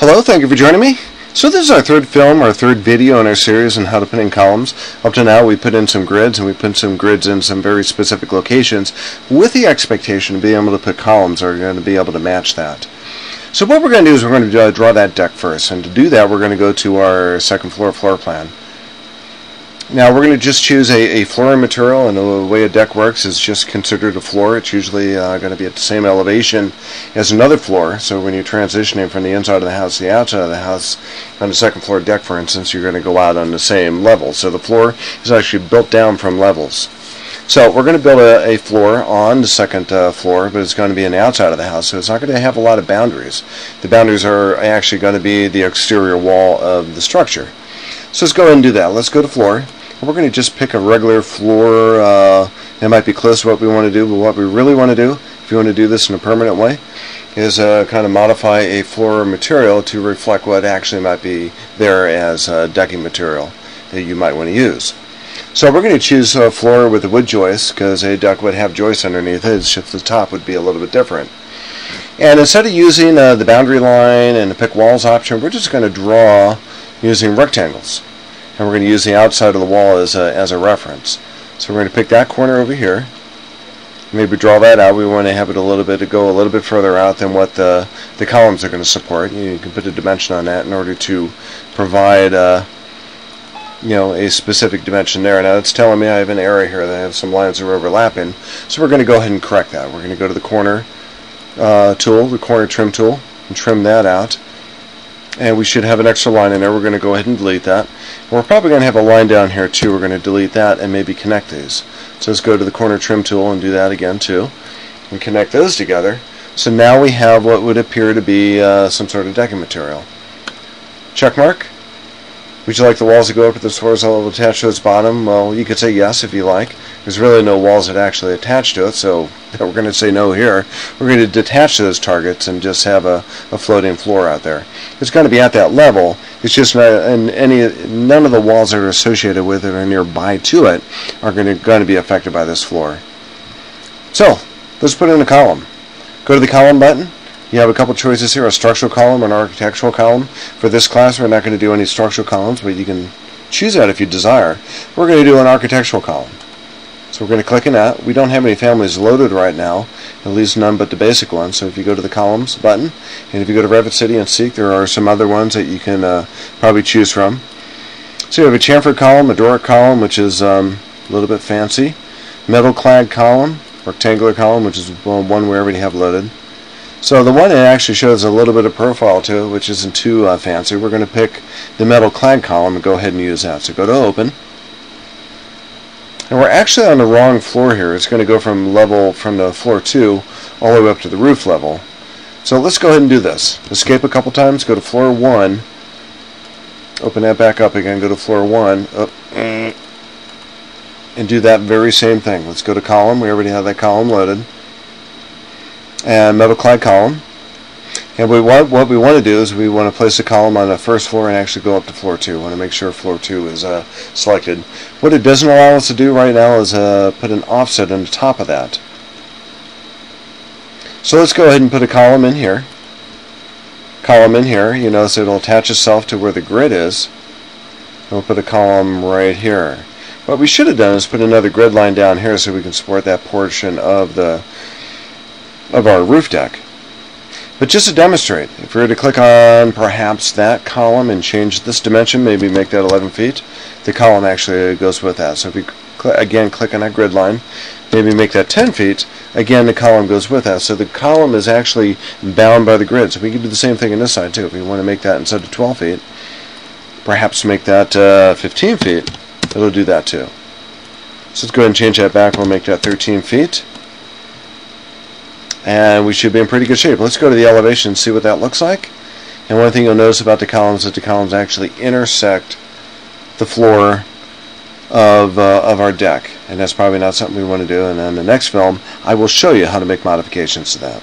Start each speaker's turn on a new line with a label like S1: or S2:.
S1: Hello, thank you for joining me. So this is our third film, our third video in our series on how to put in columns. Up to now we put in some grids and we put some grids in some very specific locations with the expectation of being able to put columns are going to be able to match that. So what we're going to do is we're going to uh, draw that deck first and to do that we're going to go to our second floor floor plan. Now we're going to just choose a, a flooring material and the way a deck works is just considered a floor. It's usually uh, going to be at the same elevation as another floor. So when you're transitioning from the inside of the house to the outside of the house on the second floor deck for instance you're going to go out on the same level. So the floor is actually built down from levels. So we're going to build a, a floor on the second uh, floor, but it's going to be the outside of the house, so it's not going to have a lot of boundaries. The boundaries are actually going to be the exterior wall of the structure. So let's go ahead and do that. Let's go to floor. We're going to just pick a regular floor. Uh, it might be close to what we want to do, but what we really want to do, if you want to do this in a permanent way, is uh, kind of modify a floor material to reflect what actually might be there as uh, decking material that you might want to use. So we're going to choose a floor with a wood joist because a deck would have joists underneath it. It's just the top would be a little bit different. And instead of using uh, the boundary line and the pick walls option, we're just going to draw using rectangles and we're going to use the outside of the wall as a, as a reference. So we're going to pick that corner over here, maybe draw that out. We want to have it a little bit to go a little bit further out than what the, the columns are going to support. You can put a dimension on that in order to provide uh, you know a specific dimension there. Now it's telling me I have an area here that I have some lines that are overlapping. So we're going to go ahead and correct that. We're going to go to the corner uh, tool, the corner trim tool, and trim that out and we should have an extra line in there. We're going to go ahead and delete that. We're probably going to have a line down here too. We're going to delete that and maybe connect these. So let's go to the corner trim tool and do that again too. And connect those together. So now we have what would appear to be uh, some sort of decking material. Check mark. Would you like the walls to go up to this horizontal attached to its bottom? Well, you could say yes if you like. There's really no walls that actually attach to it, so we're going to say no here. We're going to detach those targets and just have a, a floating floor out there. It's going to be at that level. It's just not, and any none of the walls that are associated with it or nearby to it are going to, going to be affected by this floor. So, let's put in a column. Go to the column button you have a couple choices here, a structural column or an architectural column. For this class, we're not going to do any structural columns, but you can choose that if you desire. We're going to do an architectural column. So we're going to click on that. We don't have any families loaded right now, at least none but the basic ones. So if you go to the columns button, and if you go to Revit City and Seek, there are some other ones that you can uh, probably choose from. So you have a chamfer column, a Doric column, which is um, a little bit fancy, metal clad column, rectangular column, which is one we already have loaded. So the one that actually shows a little bit of profile to it, which isn't too uh, fancy, we're going to pick the metal clad column and go ahead and use that. So go to open. And we're actually on the wrong floor here. It's going to go from level from the floor 2 all the way up to the roof level. So let's go ahead and do this. Escape a couple times, go to floor 1, open that back up again, go to floor 1, up, and do that very same thing. Let's go to column. We already have that column loaded and metal clad column. And we want, what we want to do is we want to place a column on the first floor and actually go up to floor 2. We want to make sure floor 2 is uh, selected. What it doesn't allow us to do right now is uh, put an offset on the top of that. So let's go ahead and put a column in here. Column in here. You notice it'll attach itself to where the grid is. And we'll put a column right here. What we should have done is put another grid line down here so we can support that portion of the of our roof deck. But just to demonstrate, if we were to click on perhaps that column and change this dimension, maybe make that 11 feet, the column actually goes with that. So if we cl again click on that grid line, maybe make that 10 feet, again the column goes with that. So the column is actually bound by the grid. So we can do the same thing on this side too. If we want to make that instead of 12 feet, perhaps make that uh, 15 feet, it'll do that too. So let's go ahead and change that back. We'll make that 13 feet and we should be in pretty good shape. Let's go to the elevation and see what that looks like. And one thing you'll notice about the columns is that the columns actually intersect the floor of, uh, of our deck. And that's probably not something we want to do. And in the next film, I will show you how to make modifications to that.